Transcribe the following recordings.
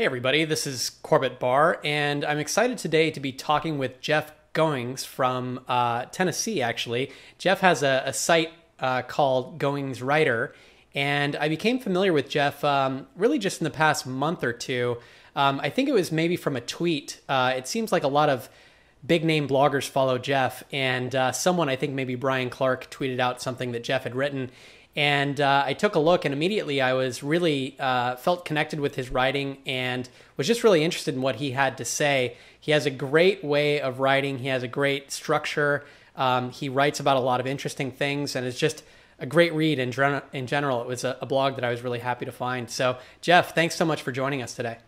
Hey, everybody, this is Corbett Barr, and I'm excited today to be talking with Jeff Goins from uh, Tennessee, actually. Jeff has a, a site uh, called Goins Writer, and I became familiar with Jeff um, really just in the past month or two. Um, I think it was maybe from a tweet. Uh, it seems like a lot of big name bloggers follow Jeff, and uh, someone, I think maybe Brian Clark, tweeted out something that Jeff had written and uh, I took a look, and immediately I was really uh, felt connected with his writing and was just really interested in what he had to say. He has a great way of writing. He has a great structure. Um, he writes about a lot of interesting things, and it's just a great read in, in general. It was a, a blog that I was really happy to find. So, Jeff, thanks so much for joining us today.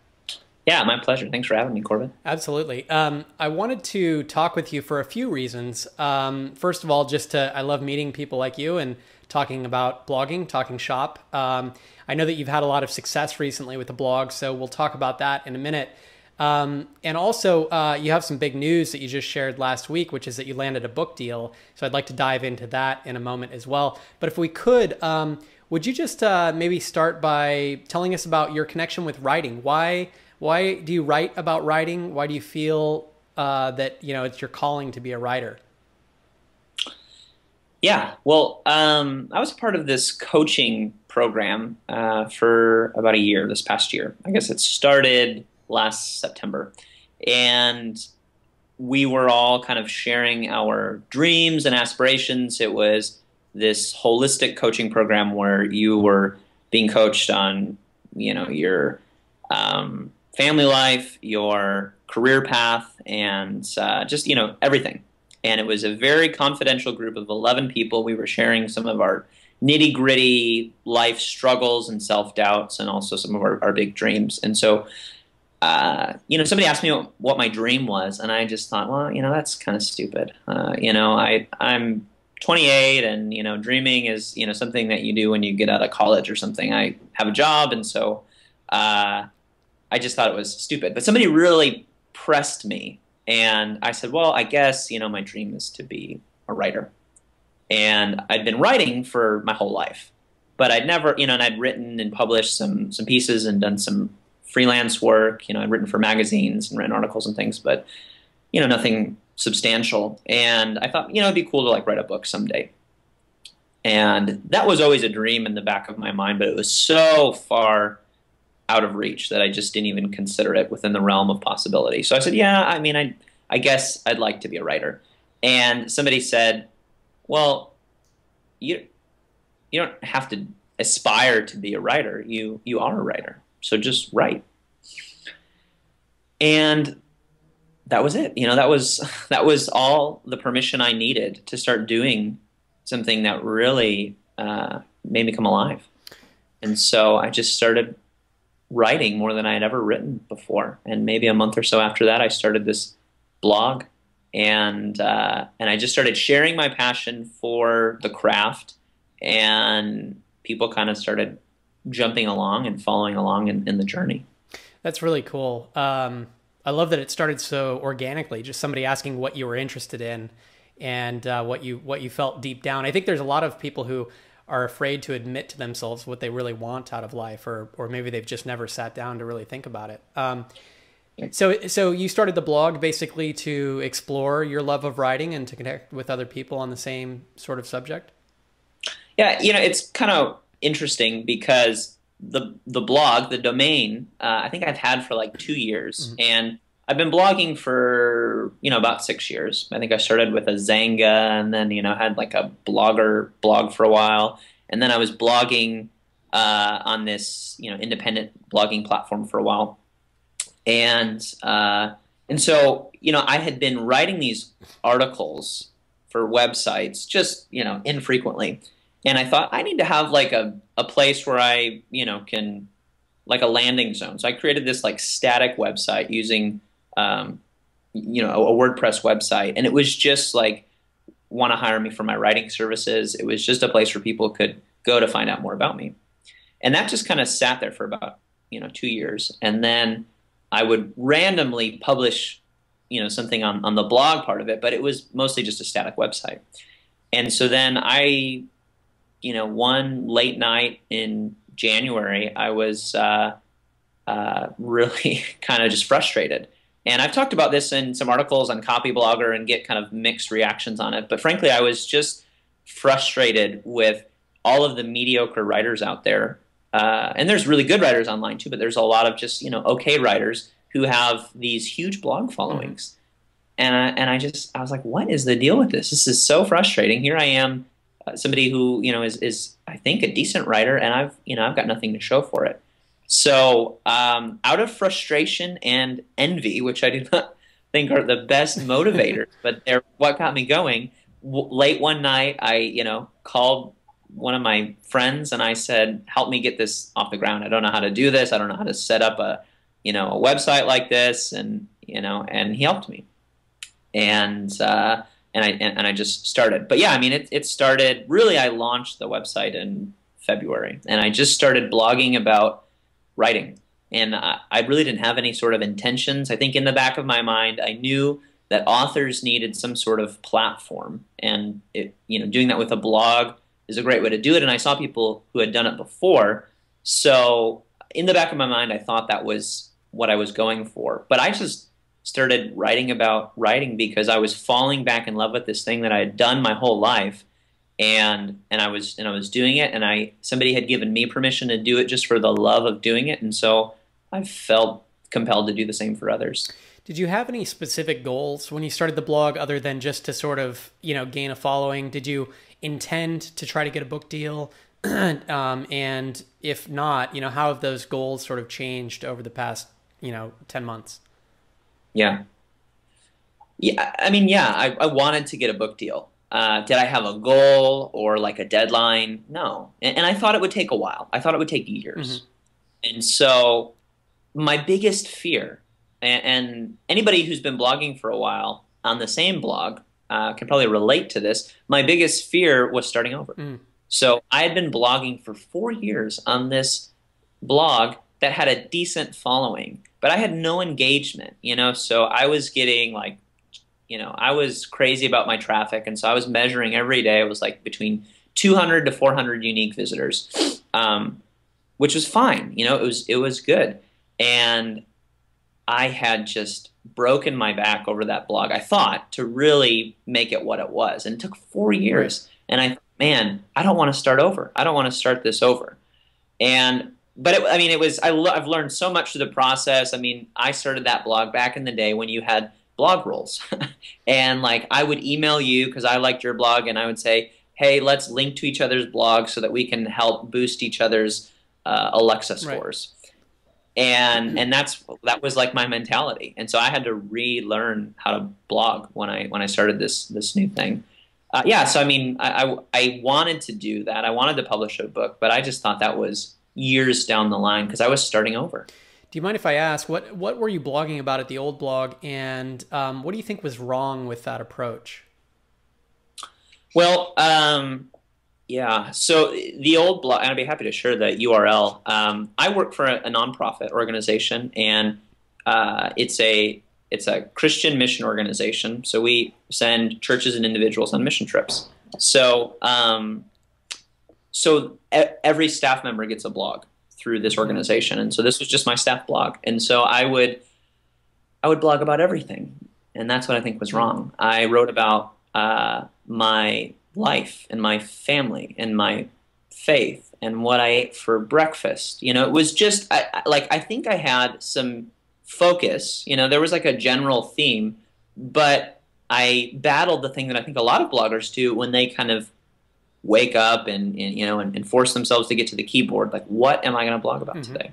Yeah, my pleasure. Thanks for having me, Corbett. Absolutely. Um, I wanted to talk with you for a few reasons. Um, first of all, just to, I love meeting people like you and talking about blogging, talking shop. Um, I know that you've had a lot of success recently with the blog, so we'll talk about that in a minute. Um, and also, uh, you have some big news that you just shared last week, which is that you landed a book deal. So I'd like to dive into that in a moment as well. But if we could, um, would you just uh, maybe start by telling us about your connection with writing? Why why do you write about writing? Why do you feel uh, that you know it's your calling to be a writer? Yeah, well, um, I was part of this coaching program uh, for about a year this past year. I guess it started last September. And we were all kind of sharing our dreams and aspirations. It was this holistic coaching program where you were being coached on, you know, your um, family life, your career path, and uh, just, you know, everything and it was a very confidential group of 11 people. We were sharing some of our nitty gritty life struggles and self doubts, and also some of our, our big dreams. And so, uh, you know, somebody asked me what my dream was, and I just thought, well, you know, that's kind of stupid. Uh, you know, I I'm 28, and you know, dreaming is you know something that you do when you get out of college or something. I have a job, and so uh, I just thought it was stupid. But somebody really pressed me and I said, well, I guess, you know, my dream is to be a writer. And I'd been writing for my whole life, but I'd never, you know, and I'd written and published some, some pieces and done some freelance work. You know, I'd written for magazines and written articles and things, but, you know, nothing substantial. And I thought, you know, it'd be cool to like write a book someday. And that was always a dream in the back of my mind, but it was so far out of reach that I just didn't even consider it within the realm of possibility. So I said, yeah, I mean, I, I guess I'd like to be a writer. And somebody said, well, you, you don't have to aspire to be a writer. You, you are a writer. So just write. And that was it. You know, that was, that was all the permission I needed to start doing something that really uh, made me come alive. And so I just started writing more than I had ever written before. And maybe a month or so after that, I started this blog, and uh, and I just started sharing my passion for the craft, and people kind of started jumping along and following along in, in the journey. That's really cool. Um, I love that it started so organically, just somebody asking what you were interested in and uh, what you what you felt deep down. I think there's a lot of people who are afraid to admit to themselves what they really want out of life, or or maybe they've just never sat down to really think about it. Um, so so you started the blog basically to explore your love of writing and to connect with other people on the same sort of subject. Yeah, you know, it's kind of interesting because the the blog, the domain, uh, I think I've had for like two years, mm-hmm. and I've been blogging for you know about six years. I think I started with a Xanga, and then you know had like a blogger blog for a while, and then I was blogging uh, on this you know independent blogging platform for a while, and uh, and so you know I had been writing these articles for websites just you know infrequently, and I thought I need to have like a a place where I you know can like a landing zone. So I created this like static website using um, you know, a, a WordPress website, and it was just like want to hire me for my writing services. It was just a place where people could go to find out more about me, and that just kind of sat there for about you know two years, and then I would randomly publish you know something on on the blog part of it, but it was mostly just a static website. And so then I, you know, one late night in January, I was uh, uh, really kind of just frustrated. And I've talked about this in some articles on Copyblogger and get kind of mixed reactions on it. But frankly, I was just frustrated with all of the mediocre writers out there. Uh, and there's really good writers online too, but there's a lot of just you know okay writers who have these huge blog followings. And I, and I just I was like, what is the deal with this? This is so frustrating. Here I am, uh, somebody who you know is is I think a decent writer, and I've you know I've got nothing to show for it. So, um, out of frustration and envy, which I do not think are the best motivators, but they're what got me going. W- late one night, I, you know, called one of my friends and I said, "Help me get this off the ground. I don't know how to do this. I don't know how to set up a, you know, a website like this." And you know, and he helped me, and uh, and I and, and I just started. But yeah, I mean, it it started. Really, I launched the website in February, and I just started blogging about writing. And I, I really didn't have any sort of intentions. I think in the back of my mind, I knew that authors needed some sort of platform, and it, you know, doing that with a blog is a great way to do it. And I saw people who had done it before, so in the back of my mind, I thought that was what I was going for. But I just started writing about writing because I was falling back in love with this thing that I had done my whole life and and I was and I was doing it, and I somebody had given me permission to do it just for the love of doing it, and so I felt compelled to do the same for others. Did you have any specific goals when you started the blog, other than just to sort of you know gain a following? Did you intend to try to get a book deal? um, and if not, you know, how have those goals sort of changed over the past you know ten months? Yeah, yeah. I mean, yeah, I, I wanted to get a book deal. Uh, did I have a goal or like a deadline? No. And, and, I thought it would take a while. I thought it would take years. Mm-hmm. And so, my biggest fear, and, and, anybody who's been blogging for a while on the same blog uh, can probably relate to this. My biggest fear was starting over. Mm. So, I had been blogging for four years on this blog that had a decent following, but I had no engagement, you know? So, I was getting like you know, I was crazy about my traffic, and so I was measuring every day. It was like between 200 to 400 unique visitors, um, which was fine. You know, it was it was good, and I had just broken my back over that blog. I thought to really make it what it was, and it took four years. And I, man, I don't want to start over. I don't want to start this over. And but it, I mean, it was I have learned so much through the process. I mean, I started that blog back in the day when you had blog rolls. and like I would email you because I liked your blog and I would say, hey, let's link to each other's blogs so that we can help boost each other's uh, Alexa scores. Right. And and that's that was like my mentality. And so I had to relearn how to blog when I when I started this this new thing. Uh, yeah, so I mean, I, I, I wanted to do that. I wanted to publish a book, but I just thought that was years down the line because I was starting over. Do you mind if I ask what what were you blogging about at the old blog, and um, what do you think was wrong with that approach? Well, um, yeah. So the old blog, I'd be happy to share the URL. Um, I work for a, a nonprofit organization, and uh, it's a it's a Christian mission organization. So we send churches and individuals on mission trips. So um, so every staff member gets a blog through this organization. And so this was just my staff blog. And so I would I would blog about everything. And that's what I think was wrong. I wrote about uh, my life and my family and my faith and what I ate for breakfast. You know, it was just I, like I think I had some focus. You know, there was like a general theme, but I battled the thing that I think a lot of bloggers do when they kind of wake up and, and you know and, and, force themselves to get to the keyboard. Like what am i going to blog about mm-hmm. today?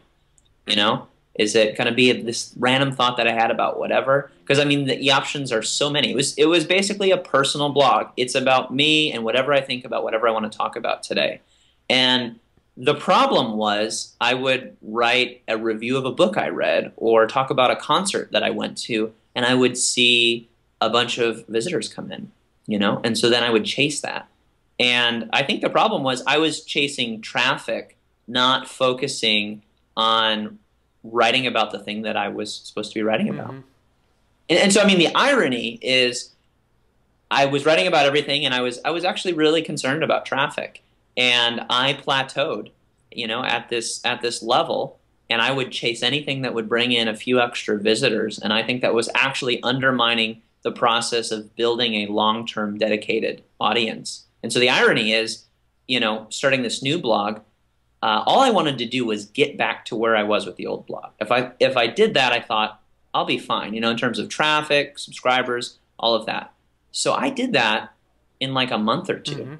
You know? Is it going to be this random thought that i had about whatever? Because i mean the, the, options are so many. It was it was basically a personal blog. It's about me and whatever i think about whatever i want to talk about today. And the problem was i would write a review of a book i read or talk about a concert that i went to and i would see a bunch of visitors come in you know? And so then i would chase that and I think the problem was I was chasing traffic, not focusing on writing about the thing that I was supposed to be writing about. Mm-hmm. And, and so, I mean, the irony is I was writing about everything and I was, I was actually really concerned about traffic. And I plateaued, you know, at this, at this level. and I would chase anything that would bring in a few extra visitors. And I think that was actually undermining the process of building a long term dedicated audience. And so the irony is, you know, starting this new blog, uh, all I wanted to do was get back to where I was with the old blog. If I if I did that, I thought I'll be fine, you know, in terms of traffic, subscribers, all of that. So I did that in like a month or 2 mm-hmm.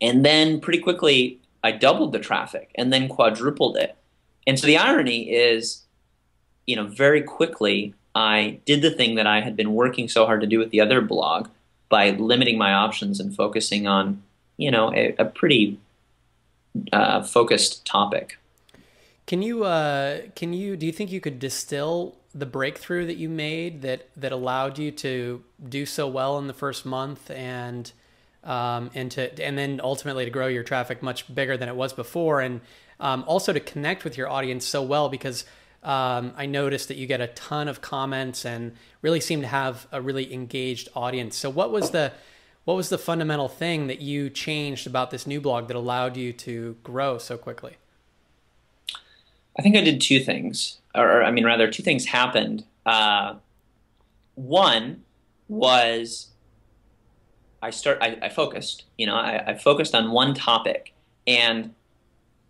And then pretty quickly I doubled the traffic and then quadrupled it. And so the irony is, you know, very quickly I did the thing that I had been working so hard to do with the other blog by limiting my options and focusing on, you know, a, a pretty uh, focused topic. Can you uh, can you do you think you could distill the breakthrough that you made that that allowed you to do so well in the first month and um, and to and then ultimately to grow your traffic much bigger than it was before and um, also to connect with your audience so well because um, I noticed that you get a ton of comments and really seem to have a really engaged audience. So what was the what was the fundamental thing that you changed about this new blog that allowed you to grow so quickly? I think I did two things, or, I mean, rather, two things happened. Uh, one was I start. I, I focused. You know, I, I, focused on one topic, and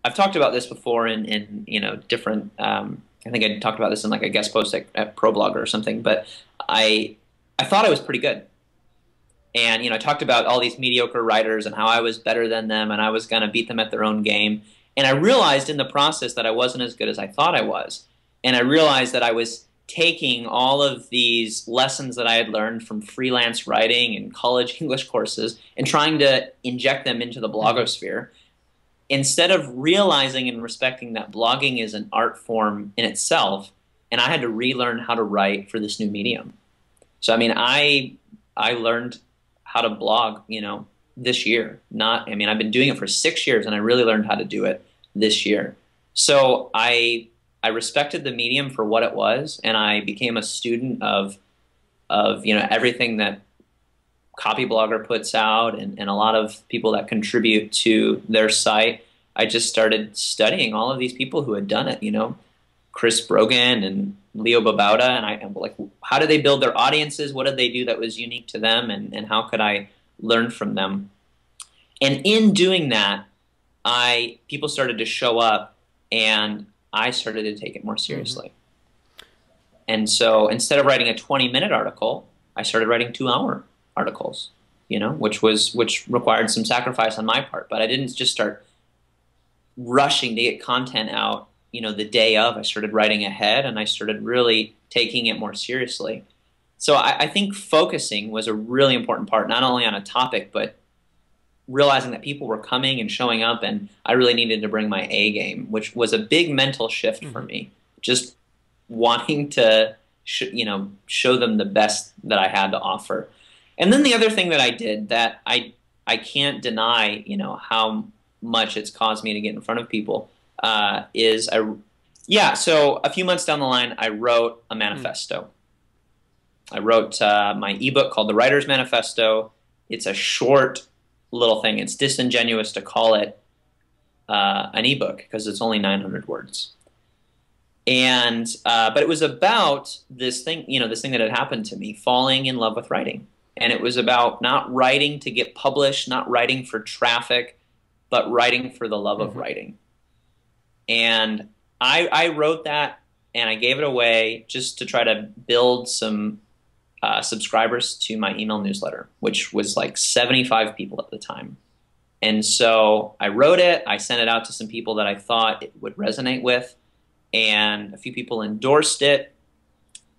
I've talked about this before in, in you know different. Um, I think I talked about this in like a guest post at, at ProBlogger or something. But I I thought I was pretty good, and you know I talked about all these mediocre writers and how I was better than them and I was going to beat them at their own game. And I realized in the process that I wasn't as good as I thought I was, and I realized that I was taking all of these lessons that I had learned from freelance writing and college English courses and trying to inject them into the blogosphere instead of realizing and respecting that blogging is an art form in itself, and I had to relearn how to write for this new medium. So I mean, I I learned how to blog, you know, this year. Not I mean, I've been doing it for 6 years and I really learned how to do it this year. So I I respected the medium for what it was and I became a student of of, you know, everything that Copyblogger puts out and, and a lot of people that contribute to their site. I just started studying all of these people who had done it, you know, Chris Brogan and Leo Babauta. And I, am like, how did they build their audiences? What did they do that was unique to them? And, and how could I learn from them? And in doing that, I people started to show up and I started to take it more seriously. Mm-hmm. And so instead of writing a 20 minute article, I started writing two hour articles, you know, which was which required some sacrifice on my part. But I didn't just start rushing to get content out, you know, the day of. I started writing ahead and I started really taking it more seriously. So I, I think focusing was a really important part, not only on a topic, but realizing that people were coming and showing up and I really needed to bring my A game, which was a big mental shift for mm-hmm. me. Just wanting to, sh- you know, show them the best that I had to offer. And then the other thing that I did that I I can't deny, you know, how much it's caused me to get in front of people uh, is I yeah. So a few months down the line, I wrote a manifesto. Mm. I wrote uh, my ebook called The Writer's Manifesto. It's a short little thing. It's disingenuous to call it uh, an ebook because it's only 900 words. And uh, but it was about this thing, you know, this thing that had happened to me, falling in love with writing and it was about not writing to get published, not writing for traffic, but writing for the love mm-hmm. of writing. And I, I, wrote that and I gave it away just to try to build some uh, subscribers to my email newsletter, which was like 75 people at the time. And so I wrote it, I sent it out to some people that I thought it would resonate with, and a few people endorsed it.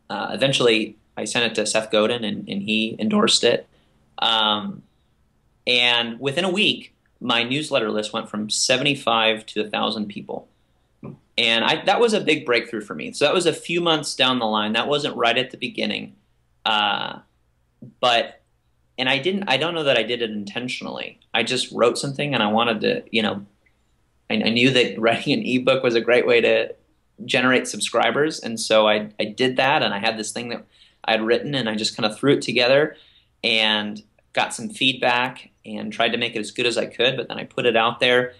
Uh, eventually, I sent it to Seth Godin, and, and he endorsed it. Um, and within a week, my newsletter list went from 75 to 1,000 people. And I, that was a big breakthrough for me. So that was a few months down the line. That wasn't right at the beginning. Uh, but, and I didn't, I don't know that I did it intentionally. I just wrote something and I wanted to, you know, I, I knew that writing an ebook was a great way to generate subscribers. And so I, I did that and I had this thing that I had written, and I just kind of threw it together and got some feedback and tried to make it as good as I could. But then I put it out there,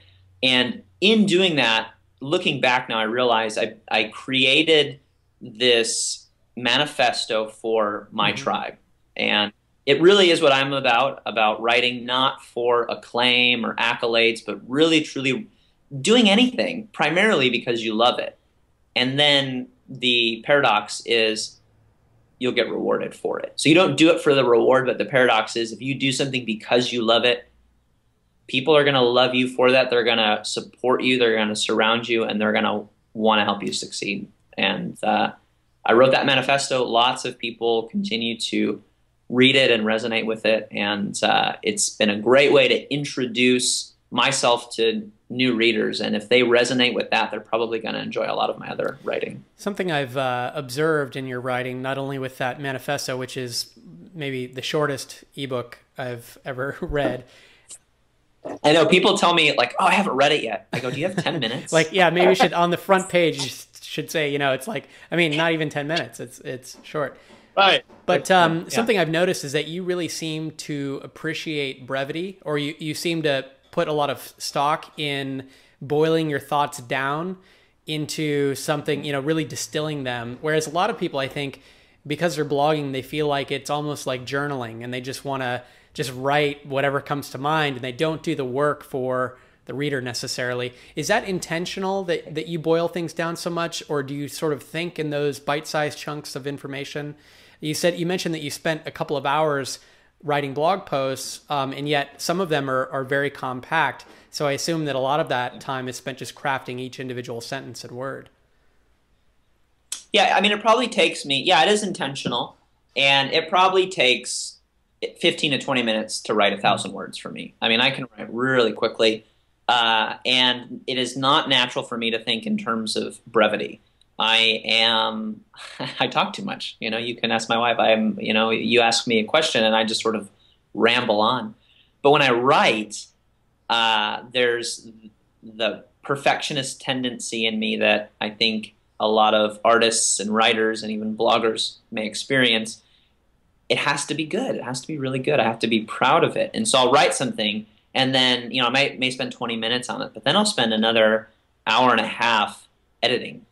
and in doing that, looking back now, I realize I, I created this manifesto for my mm-hmm. tribe. And it really is what I'm about about writing not for acclaim or accolades, but really, truly doing anything primarily because you love it. And then the paradox is you'll get rewarded for it. So you don't do it for the reward, but the paradox is if you do something because you love it, people are going to love you for that. They're going to support you. They're going to surround you, and they're going to want to help you succeed. And uh, I wrote that manifesto. Lots of people continue to read it and resonate with it, and uh, it's been a great way to introduce myself to new readers. And if they resonate with that, they're probably going to enjoy a lot of my other writing. Something I've uh, observed in your writing, not only with that manifesto, which is maybe the shortest ebook I've ever read. I know people tell me like, "Oh, I haven't read it yet." I go, "Do you have ten minutes?" like, yeah, maybe you should on the front page should say, you know, it's like, I mean, not even ten minutes. It's it's short. Right. But um, yeah. something I've noticed is that you really seem to appreciate brevity, or you you seem to put a lot of stock in boiling your thoughts down into something, you know, really distilling them. Whereas a lot of people, I think, because they're blogging, they feel like it's almost like journaling and they just want to just write whatever comes to mind and they don't do the work for the reader necessarily. Is that intentional that, that you boil things down so much, or do you sort of think in those bite sized chunks of information? You said you mentioned that you spent a couple of hours writing blog posts, um, and yet some of them are, are very compact. So I assume that a lot of that time is spent just crafting each individual sentence and word. Yeah, I mean, it probably takes me, yeah, it is intentional. And it probably takes 15 to 20 minutes to write a thousand words for me. I mean, I can write really quickly. Uh, and it is not natural for me to think in terms of brevity. I am I talk too much. You know, you can ask my wife. I'm you know, you ask me a question and I just sort of ramble on. But when I write, uh, there's the perfectionist tendency in me that I think a lot of artists and writers and even bloggers may experience. It has to be good. It has to be really good. I have to be proud of it. And so I'll write something and then, you know, I may spend 20 minutes on it, but then I'll spend another hour and a half editing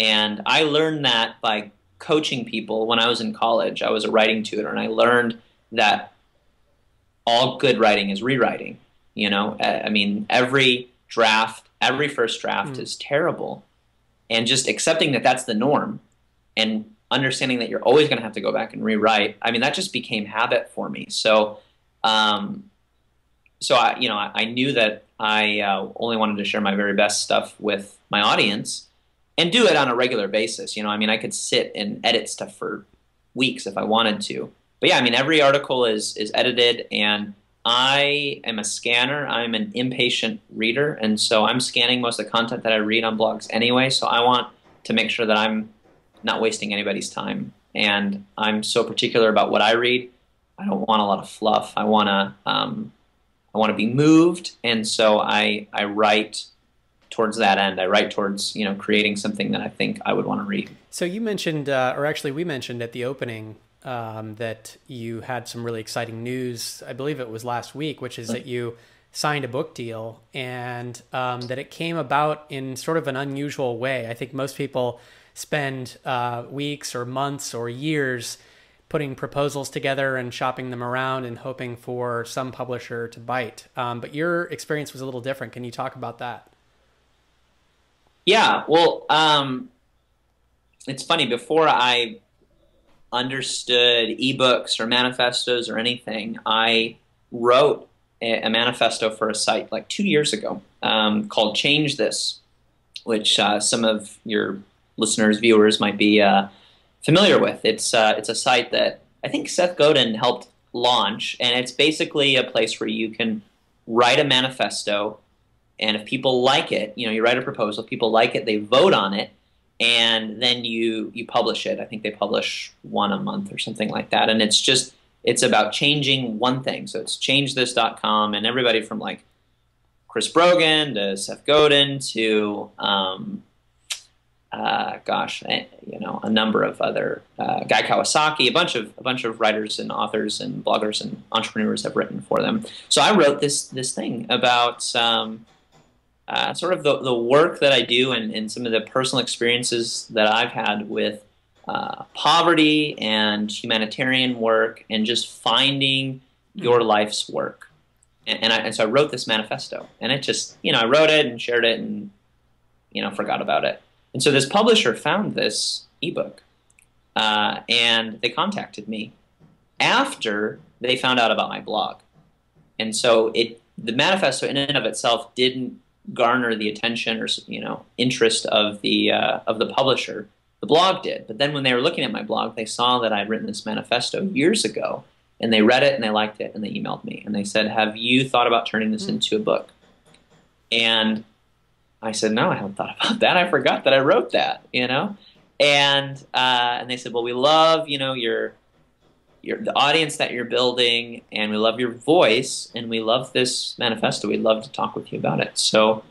and I learned that by coaching people when I was in college. I was a writing tutor, and I learned that all good writing is rewriting. You know, I mean, every draft, every first draft mm. is terrible. And just accepting that that's the norm and understanding that you're always going to have to go back and rewrite. I mean, that just became habit for me. So, um, so I, you know, I, I knew that I uh, only wanted to share my very best stuff with my audience and do it on a regular basis. You know, I mean, I could sit and edit stuff for weeks if I wanted to. But yeah, I mean, every article is is edited, and I am a scanner. I'm an impatient reader, and so I'm scanning most of the content that I read on blogs anyway. So I want to make sure that I'm not wasting anybody's time. And I'm so particular about what I read. I don't want a lot of fluff. I want to um, I want to be moved, and so I I write towards that end. I write towards you know creating something that I think I would want to read. So you mentioned, uh, or actually we mentioned at the opening um, that you had some really exciting news. I believe it was last week, which is that you signed a book deal and um, that it came about in sort of an unusual way. I think most people spend uh, weeks or months or years putting proposals together and shopping them around and hoping for some publisher to bite. Um, but your experience was a little different. Can you talk about that? Yeah, well, um, it's funny. Before I understood ebooks or manifestos or anything, I wrote a, manifesto for a site like two years ago um, called Change This, which uh, some of your listeners, viewers might be uh, familiar with. It's uh, it's a site that I think Seth Godin helped launch, and it's basically a place where you can write a manifesto and if people like it, you know, you write a proposal, people like it, they vote on it, and then you you publish it. I think they publish one a month or something like that. And it's just it's about changing one thing. So it's changethis.com and everybody from like Chris Brogan to Seth Godin to um, uh, gosh, you know, a number of other uh, Guy Kawasaki, a bunch of a bunch of writers and authors and bloggers and entrepreneurs have written for them. So I wrote this this thing about um, uh, sort of the, the work that I do and, and some of the personal experiences that I've had with uh, poverty and humanitarian work and just finding your life's work. And, and, I, and so I wrote this manifesto, and it just, you know, I wrote it and shared it and, you know, forgot about it. And so this publisher found this ebook, uh, and they contacted me after they found out about my blog. And so it, the manifesto in and of itself didn't garner the attention or you know interest of the uh, of the publisher. The blog did, but then when they were looking at my blog, they saw that I'd written this manifesto years ago, and they read it and they liked it and they emailed me and they said, "Have you thought about turning this mm. into a book?" And I said, "No, I haven't thought about that. I forgot that I wrote that." You know, and uh, and they said, "Well, we love you know your your, the audience that you're building, and we love your voice, and we love this manifesto. We'd love to talk with you about it. So,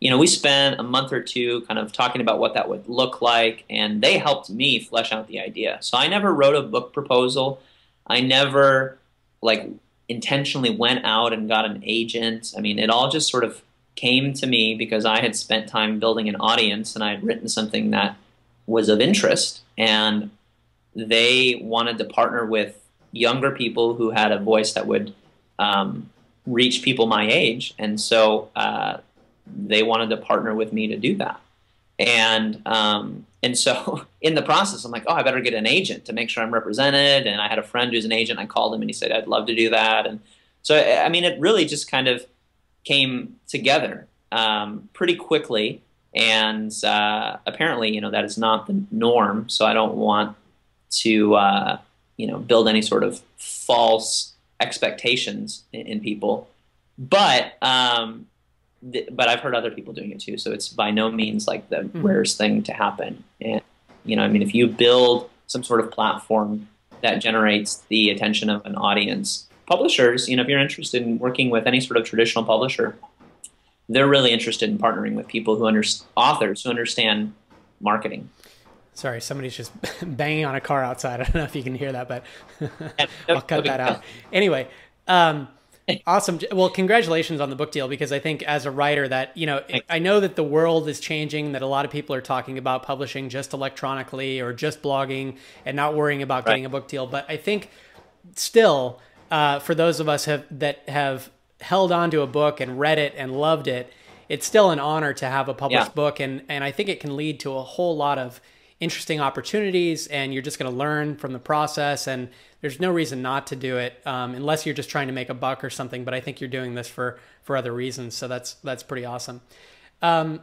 you know, we spent a month or two kind of talking about what that would look like, and they helped me flesh out the idea. So I never wrote a book proposal. I never like intentionally went out and got an agent. I mean, it all just sort of came to me because I had spent time building an audience and I had written something that was of interest and they wanted to partner with younger people who had a voice that would um, reach people my age, and so uh, they wanted to partner with me to do that. And um, and so in the process, I'm like, oh, I better get an agent to make sure I'm represented. And I had a friend who's an agent. I called him and he said, I'd love to do that. And so I mean, it really just kind of came together um, pretty quickly. And uh, apparently, you know, that is not the norm. So I don't want to uh, you know build any sort of false expectations in, in people. But um, th- but I've heard other people doing it too. So it's by no means like the mm-hmm. rarest thing to happen. And you know, I mean, if you build some sort of platform that generates the attention of an audience, publishers, you know, if you're interested in working with any sort of traditional publisher, they're really interested in partnering with people who understand authors who understand marketing. Sorry, somebody's just banging on a car outside. I don't know if you can hear that, but I'll cut that out. Anyway, um, awesome. Well, congratulations on the book deal because I think as a writer that, you know, I know that the world is changing, that a lot of people are talking about publishing just electronically or just blogging and not worrying about getting a book deal. But I think still, uh, for those of us have, that have held on to a book and read it and loved it, it's still an honor to have a published yeah. book. And, and I think it can lead to a whole lot of interesting opportunities and you're just going to learn from the process and there's no reason not to do it um, unless you're just trying to make a buck or something but i think you're doing this for for other reasons so that's that's pretty awesome um,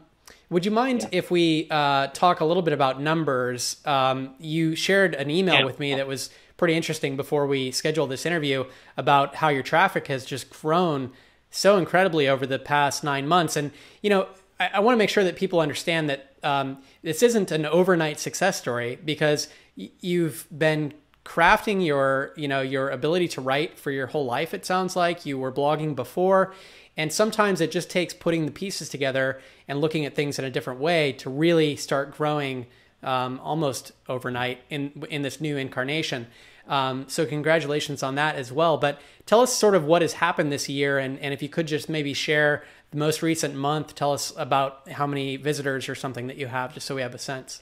would you mind yeah. if we uh, talk a little bit about numbers um, you shared an email yeah. with me that was pretty interesting before we scheduled this interview about how your traffic has just grown so incredibly over the past nine months and you know I, I want to make sure that people understand that um, this isn't an overnight success story because you've been crafting your you know your ability to write for your whole life it sounds like. You were blogging before and sometimes it just takes putting the pieces together and looking at things in a different way to really start growing um, almost overnight in in this new incarnation. Um, so congratulations on that as well. But tell us sort of what has happened this year and, and if you could just maybe share the most recent month. Tell us about how many visitors or something that you have, just so we have a sense.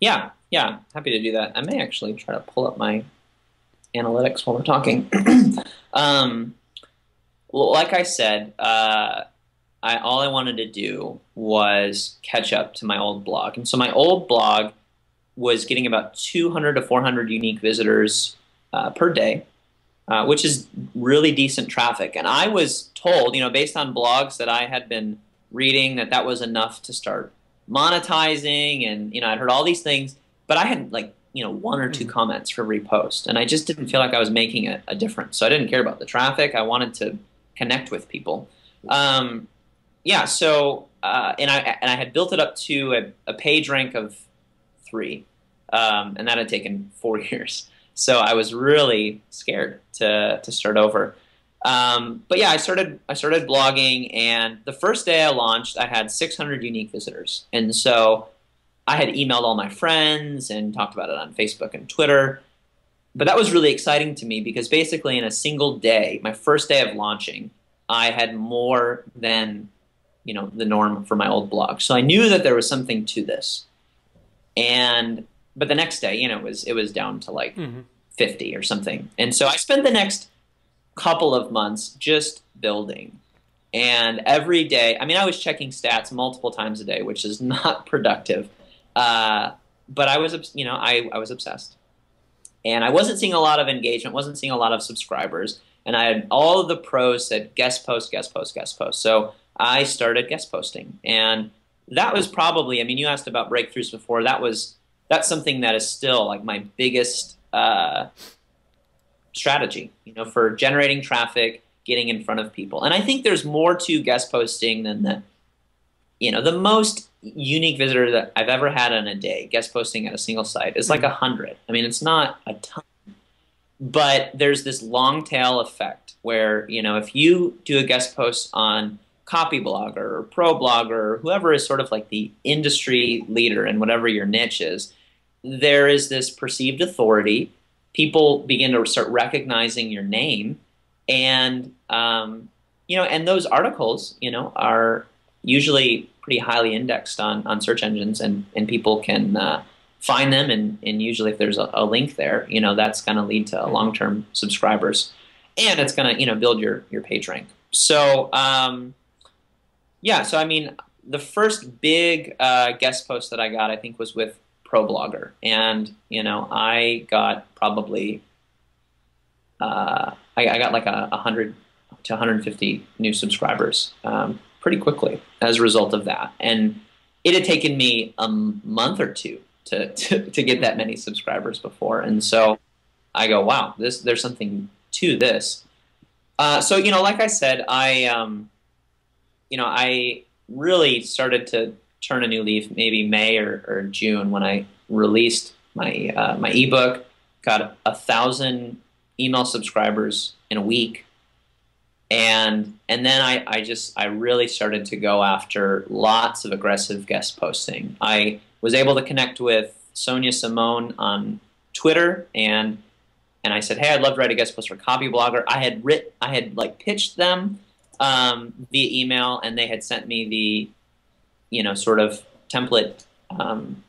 Yeah, yeah, happy to do that. I may actually try to pull up my analytics while we're talking. um, like I said, uh, I, all I wanted to do was catch up to my old blog, and so my old blog was getting about 200 to 400 unique visitors uh, per day uh, which is really decent traffic. And I was told, you know, based on blogs that I had been reading, that that was enough to start monetizing. And, you know, I'd heard all these things, but I had like, you know, one or two mm-hmm. comments for repost. And I just didn't feel like I was making a, a difference. So I didn't care about the traffic. I wanted to connect with people. Um, yeah, so, uh, and, I, and I had built it up to a, a page rank of three. Um, and that had taken four years. So I was really scared to to start over. Um, but yeah, I started I started blogging, and the first day I launched, I had 600 unique visitors, and so I had emailed all my friends and talked about it on Facebook and Twitter. But that was really exciting to me because basically in a single day, my first day of launching, I had more than you know the norm for my old blog. So I knew that there was something to this. And but the next day, you know, it was it was down to like mm-hmm. 50 or something. And so I spent the next couple of months just building. And every day, I mean, I was checking stats multiple times a day, which is not productive. Uh, but I was, you know, I, I was obsessed. And I wasn't seeing a lot of engagement, wasn't seeing a lot of subscribers. And I had all of the pros said guest post, guest post, guest post. So I started guest posting. And that was probably, I mean, you asked about breakthroughs before. That was, that's something that is still like my biggest uh, strategy, you know, for generating traffic, getting in front of people. And I think there's more to guest posting than the, you know, the most unique visitor that I've ever had in a day, guest posting at a single site, is like a hundred. I mean, it's not a ton, but there's this long tail effect where, you know, if you do a guest post on Copyblogger or ProBlogger or whoever is sort of like the industry leader in whatever your niche is, there is this perceived authority. People begin to start recognizing your name, and um, you know, and those articles, you know, are usually pretty highly indexed on on search engines, and and people can uh, find them, and and usually if there's a, a link there, you know, that's going to lead to long term subscribers, and it's going to you know build your your page rank. So um, yeah, so I mean, the first big uh, guest post that I got, I think, was with ProBlogger, and you know I got probably uh, I, I, got like a, hundred to 150 new subscribers um, pretty quickly as a result of that, and it had taken me a month or two to, to, to get that many subscribers before, and so I go, wow, this there's something to this. Uh, so you know, like I said, I um, you know I really started to turn a new leaf maybe May or, or June when I released my uh, my ebook. Got a thousand email subscribers in a week, and and then I, I just I really started to go after lots of aggressive guest posting. I was able to connect with Sonia Simone on Twitter and and I said, hey, I'd love to write a guest post for Copyblogger. I had writ I had like pitched them um, via email, and they had sent me the you know, sort of template um,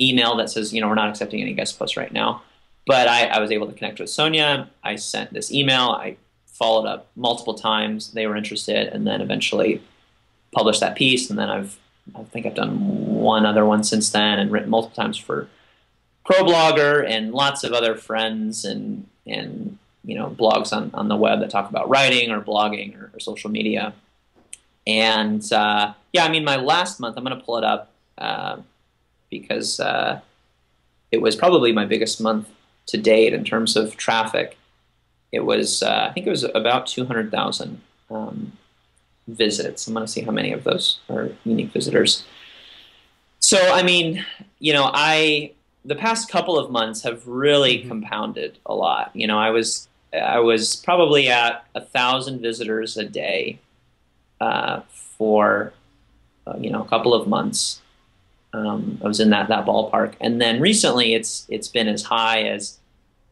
email that says, you know, we're not accepting any guest posts right now. But I, I was able to connect with Sonia. I sent this email. I followed up multiple times. They were interested, and then eventually published that piece. And then I've, I think I've done one other one since then, and written multiple times for ProBlogger and lots of other friends and and you know blogs on, on the web that talk about writing or blogging or, or social media. And uh, yeah, I mean, my last month, I'm going to pull it up uh, because uh, it was probably my biggest month to date in terms of traffic. It was, uh, I think it was about 200,000 um, visits. I'm going to see how many of those are unique visitors. So, I mean, you know, I the past couple of months have really mm-hmm. compounded a lot. You know, I was I was probably at a thousand visitors a day uh, for uh, you know a couple of months. Um, I was in that that ballpark, and then recently it's it's been as high as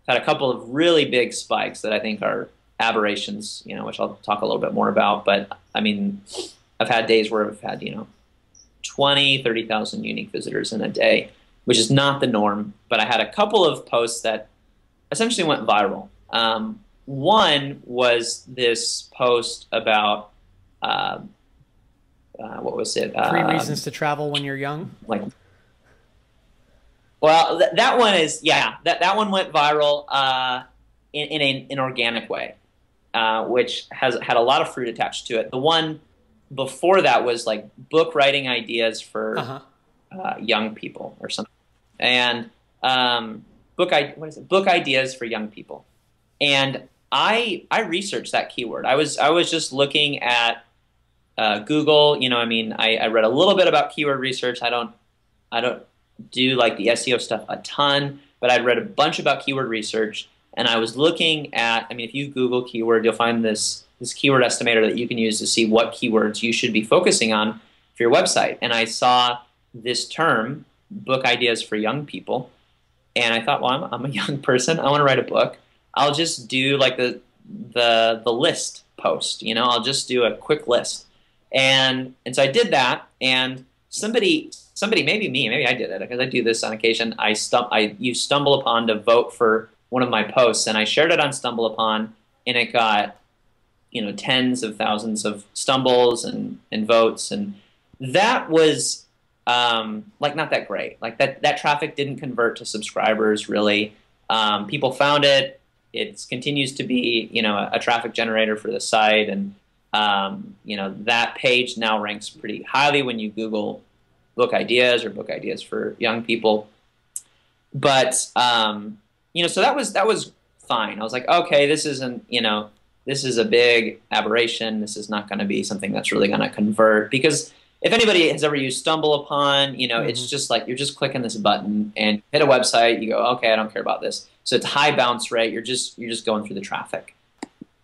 had a couple of really big spikes that I think are aberrations. You know, which I'll talk a little bit more about. But I mean, I've had days where I've had you know 20, 30,000 unique visitors in a day, which is not the norm. But I had a couple of posts that essentially went viral. Um, one was this post about uh, uh, what was it? Three um, reasons to travel when you're young. Like, well, th- that one is yeah. That that one went viral uh, in, in an organic way, uh, which has had a lot of fruit attached to it. The one before that was like book writing ideas for uh-huh. Uh, young people or something, and um, book I- what is it? Book ideas for young people, and I I researched that keyword. I was I was just looking at uh, Google, you know, I mean, I, I, read a little bit about keyword research. I don't, I don't do like the SEO stuff a ton, but I'd read a bunch about keyword research, and I was looking at. I mean, if you Google keyword, you'll find this this keyword estimator that you can use to see what keywords you should be focusing on for your website. And I saw this term, book ideas for young people, and I thought, well, I'm, I'm a young person. I want to write a book. I'll just do like the the the list post. You know, I'll just do a quick list. And and so I did that, and somebody somebody maybe me maybe I did it because I do this on occasion. I stum I use StumbleUpon to vote for one of my posts, and I shared it on StumbleUpon, and it got you know tens of thousands of stumbles and and votes, and that was um, like not that great. Like that that traffic didn't convert to subscribers really. Um, people found it. It continues to be you know a, traffic generator for the site, and um, you know that page now ranks pretty highly when you Google book ideas or book ideas for young people. But um, you know, so that was that was fine. I was like, okay, this isn't you know this is a big aberration. This is not going to be something that's really going to convert because if anybody has ever used Stumble Upon, you know, mm-hmm. it's just like you're just clicking this button and hit a website. You go, okay, I don't care about this. So it's high bounce rate. You're just you're just going through the traffic.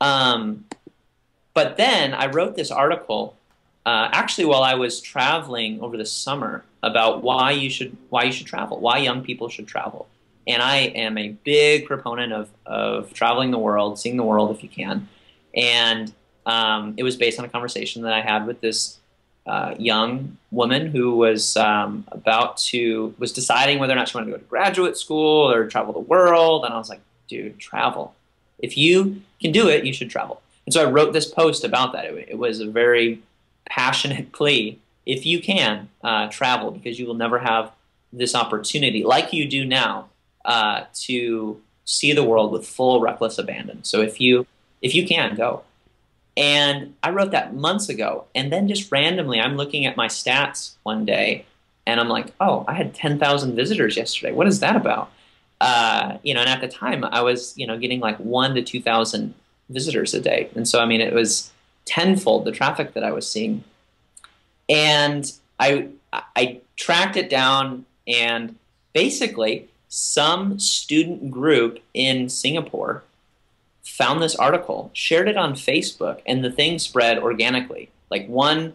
Um, but then I wrote this article uh, actually while I was traveling over the summer about why you should why you should travel, why young people should travel. And I am a big proponent of of traveling the world, seeing the world if you can. And um, it was based on a conversation that I had with this uh, young woman who was um, about to was deciding whether or not she wanted to go to graduate school or travel the world. And I was like, dude, travel. If you can do it, you should travel. And so I wrote this post about that. It, it was a very passionate plea. If you can, uh, travel because you will never have this opportunity like you do now uh, to see the world with full reckless abandon. So if you if you can go. And I wrote that months ago, and then just randomly, I'm looking at my stats one day, and I'm like, oh, I had 10,000 visitors yesterday. What is that about? Uh, you know, and at the time, I was you know getting like one to 2,000 visitors a day. And so, I mean, it was tenfold the traffic that I was seeing. And I, I tracked it down, and basically, some student group in Singapore found this article, shared it on Facebook, and the thing spread organically. Like one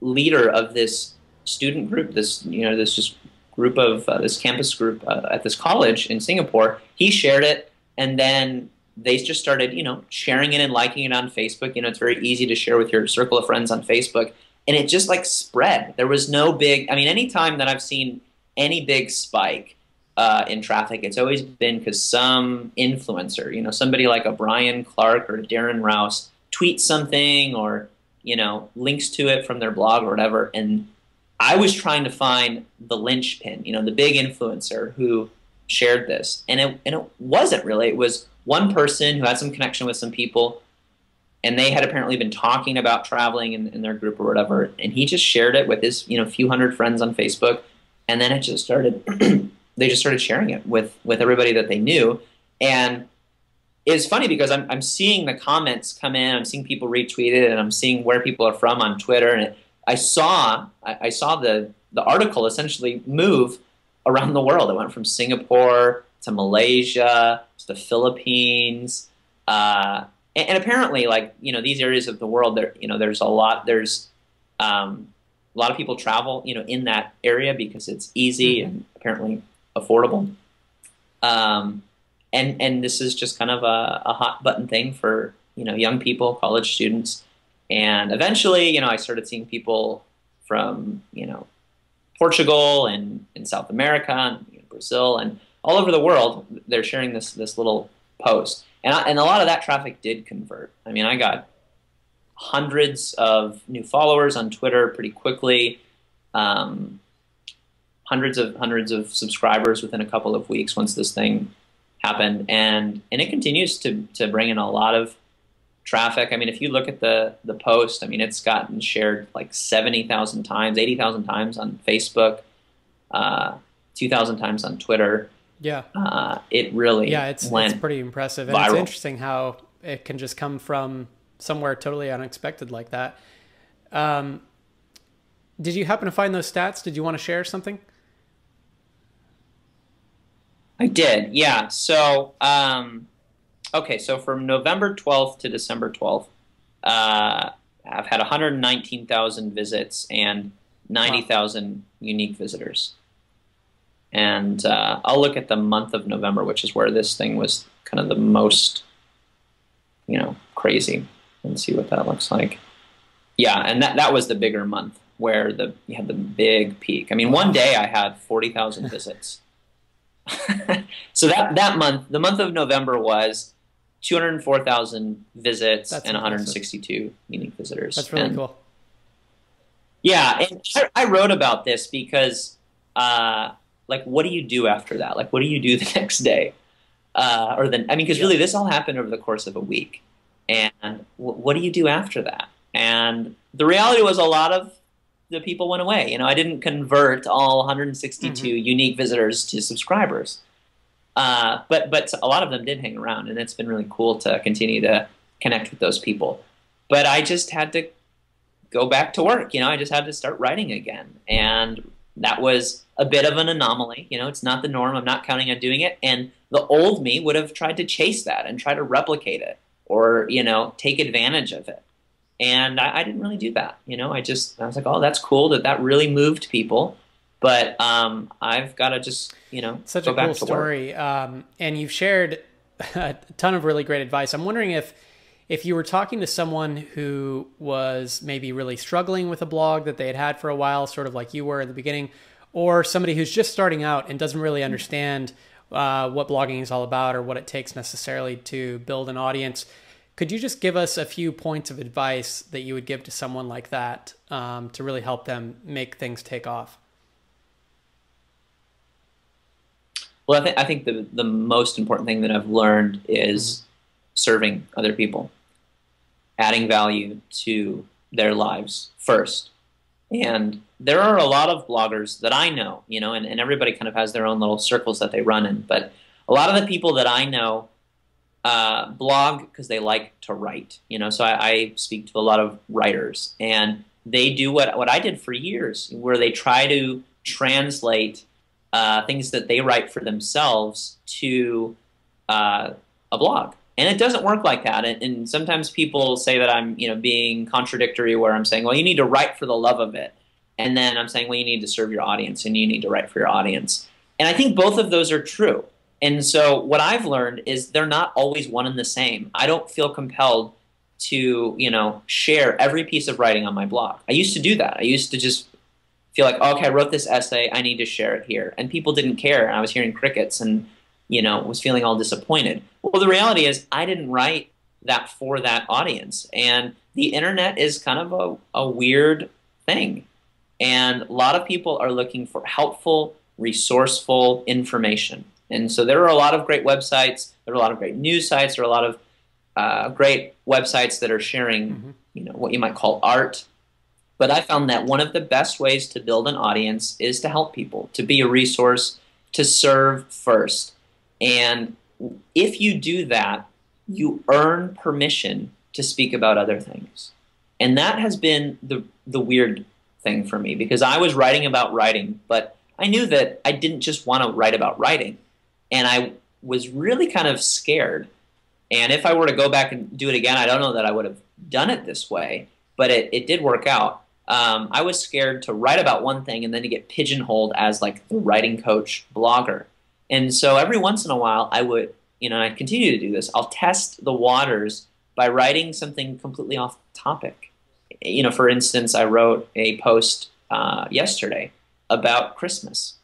leader of this student group, this you know this just group of uh, this campus group uh, at this college in Singapore, he shared it, and then they just started, you know, sharing it and liking it on Facebook. You know, it's very easy to share with your circle of friends on Facebook. And it just like spread. There was no big, I mean, anytime that I've seen any big spike uh, in traffic, it's always been because some influencer, you know, somebody like a Brian Clark or Darren Rowse tweets something or, you know, links to it from their blog or whatever. And I was trying to find the linchpin, you know, the big influencer who shared this. And it, and it wasn't really. It was one person who had some connection with some people and they had apparently been talking about traveling in, in, their group or whatever and he just shared it with his you know few hundred friends on facebook and then it just started they just started sharing it with with everybody that they knew and it's funny because I'm, I'm seeing the comments come in i'm seeing people retweet it and i'm seeing where people are from on twitter and it, i saw I, I saw the the article essentially move around the world it went from singapore to malaysia to the Philippines, uh, and, and, apparently, like you know, these areas of the world, there you know, there's a lot. There's um, a lot of people travel, you know, in that area because it's easy mm-hmm. and apparently affordable. Um, and and this is just kind of a, a hot button thing for you know young people, college students, and eventually, you know, I started seeing people from you know Portugal and in South America and you know, Brazil and all over the world, they're sharing this this little post, and I, and a lot of that traffic did convert. I mean, I got hundreds of new followers on Twitter pretty quickly, um, hundreds of hundreds of subscribers within a couple of weeks once this thing happened, and and it continues to to bring in a lot of traffic. I mean, if you look at the the post, I mean, it's gotten shared like seventy thousand times, eighty thousand times on Facebook, uh, two thousand times on Twitter. Yeah. Uh, it really yeah, it's, it's pretty impressive. And viral. it's interesting how it can just come from somewhere totally unexpected like that. Um, did you happen to find those stats? Did you want to share something? I did, yeah. So, um, okay, so from November 12th to December 12th, uh, I've had 119,000 visits and 90,000 wow. unique visitors. And uh, I'll look at the month of November, which is where this thing was kind of the most, you know, crazy. and see what that looks like. Yeah, and that that was the bigger month where the you had the big peak. I mean, one day I had forty thousand visits. so that that month, the month of November was two hundred four thousand visits That's and one hundred sixty two unique visitors. That's really and, cool. Yeah, and I, I wrote about this because, uh, like, what do you do after that? Like, what do you do the next day? Uh, or then, I mean, because really, this all happened over the course of a week, and w- what do you do after that? And the reality was, a lot of the people went away. You know, I didn't convert all 162 mm-hmm. unique visitors to subscribers, uh, but but a lot of them did hang around, and it's been really cool to continue to connect with those people. But I just had to go back to work. You know, I just had to start writing again, and that was a bit of an anomaly. You know, it's not the norm. I'm not counting on doing it, and the old me would have tried to chase that and try to replicate it or you know take advantage of it and I, I, didn't really do that you know i just i was like oh that's cool that that really moved people. But um, i've got to just you know such a cool story. Um, and you've shared a ton of really great advice. I'm wondering if if you were talking to someone who was maybe really struggling with a blog that they had had for a while sort of like you were in the beginning or somebody who's just starting out and doesn't really understand uh, what blogging is all about or what it takes necessarily to build an audience. Could you just give us a few points of advice that you would give to someone like that um, to really help them make things take off? Well, I, th- I think the, the most important thing that I've learned is mm-hmm. serving other people, adding value to their lives first. And there are a lot of bloggers that I know, you know, and, and everybody kind of has their own little circles that they run in. But a lot of the people that I know uh, blog because they like to write, you know. So I, I speak to a lot of writers, and they do what what I did for years, where they try to translate uh, things that they write for themselves to uh, a blog. And it doesn't work like that. And, and, sometimes people say that I'm, you know, being contradictory, where I'm saying, well, you need to write for the love of it. And then I'm saying, well, you need to serve your audience and you need to write for your audience. And I think both of those are true. And so what I've learned is they're not always one and the same. I don't feel compelled to, you know, share every piece of writing on my blog. I used to do that. I used to just feel like, okay, I wrote this essay, I need to share it here. And people didn't care. I was hearing crickets and, you know, was feeling all disappointed. Well, the reality is I didn't write that for that audience. And the internet is kind of a, a weird thing. And a lot of people are looking for helpful, resourceful information. And so there are a lot of great websites, there are a lot of great news sites, there are a lot of uh, great websites that are sharing, mm-hmm. you know, what you might call art. But I found that one of the best ways to build an audience is to help people, to be a resource, to serve first. And if you do that, you earn permission to speak about other things. And that has been the, the weird thing for me because I was writing about writing, but I knew that I didn't just want to write about writing. And I was really kind of scared. And if I were to go back and do it again, I don't know that I would have done it this way, but it, it did work out. Um, I was scared to write about one thing and then to get pigeonholed as like the writing coach blogger. And so every once in a while, I would, you know, I continue to do this. I'll test the waters by writing something completely off topic you know, for instance, I wrote a post uh, yesterday about Christmas,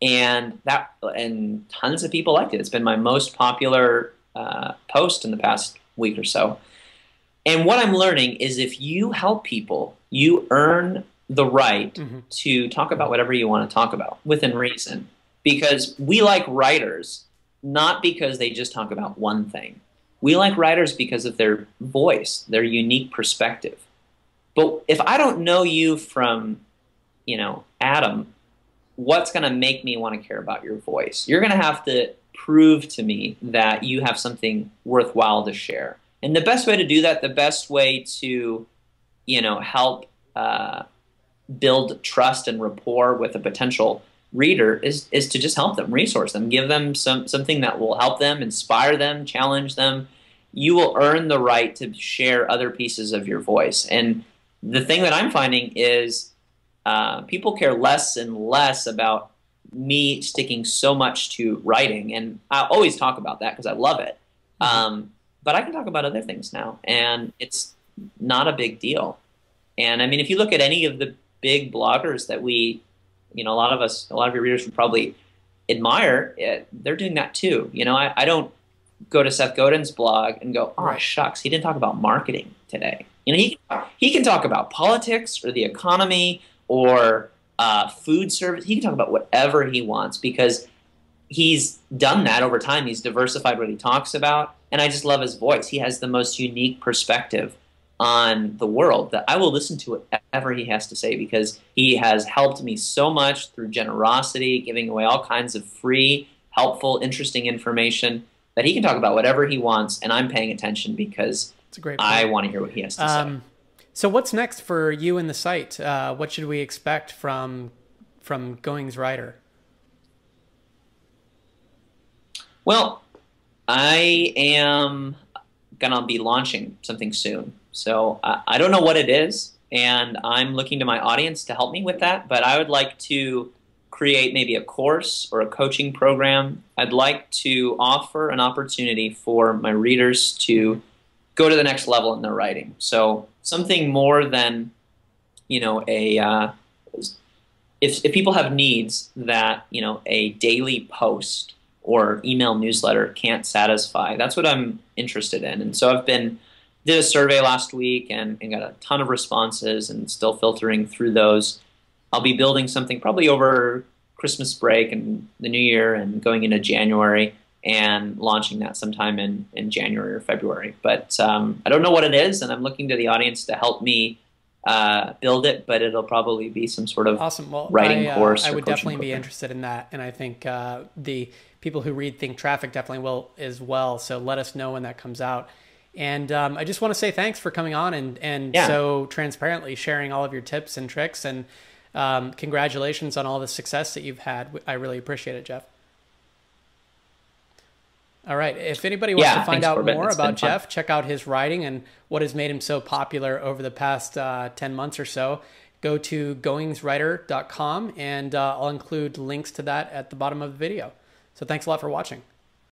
and that and tons of people liked it. It's been my most popular uh, post in the past week or so. And what I'm learning is if you help people, you earn the right mm-hmm. to talk about whatever you want to talk about within reason. Because we like writers, not because they just talk about one thing. We like writers because of their voice, their unique perspective. But if I don't know you from, you know, Adam, what's going to make me want to care about your voice? You're going to have to prove to me that you have something worthwhile to share. And the best way to do that, the best way to, you know, help uh, build trust and rapport with a potential reader is is to just help them, resource them, give them some something that will help them, inspire them, challenge them. You will earn the right to share other pieces of your voice. And the thing that I'm finding is uh, people care less and less about me sticking so much to writing, and I always talk about that because I love it. Mm-hmm. Um, but I can talk about other things now, and it's not a big deal. And I mean, if you look at any of the big bloggers that we, you know, a lot of us, a lot of your readers would probably admire, it, eh, they're doing that too. You know, I, I don't go to Seth Godin's blog and go, oh, shucks, he didn't talk about marketing today. You know, he, he can talk about politics or the economy or uh, food service. He can talk about whatever he wants because he's done that over time. He's diversified what he talks about. And I just love his voice. He has the most unique perspective on the world that I will listen to whatever he has to say because he has helped me so much through generosity, giving away all kinds of free, helpful, interesting information that he can talk about whatever he wants, and I'm paying attention because it's a great I want to hear what he has to um, say. So, what's next for you and the site? Uh, what should we expect from from Goins Writer? Well, I am gonna be launching something soon. So uh, I don't know what it is, and I'm looking to my audience to help me with that. But I would like to create maybe a course or a coaching program. I'd like to offer an opportunity for my readers to go to the next level in their writing. So something more than, you know, a uh, if if people have needs that you know a daily post or email newsletter can't satisfy, that's what I'm interested in. And so I've been did a survey last week and, and got a ton of responses and still filtering through those. I'll be building something probably over Christmas break and the new year and going into January and launching that sometime in, in January or February. But um, I don't know what it is, and I'm looking to the audience to help me uh, build it, but it'll probably be some sort of awesome. well, writing I, uh, course. I would definitely program. be interested in that, and I think uh, the people who read Think Traffic definitely will as well. So let us know when that comes out. And um, I just want to say thanks for coming on and and yeah. so transparently sharing all of your tips and tricks. And um, congratulations on all the success that you've had. I really appreciate it, Jeff. All right. If anybody wants yeah, to find out more it's about Jeff, check out his writing and what has made him so popular over the past uh, 10 months or so. Go to goinswriter.com and uh, I'll include links to that at the bottom of the video. So thanks a lot for watching.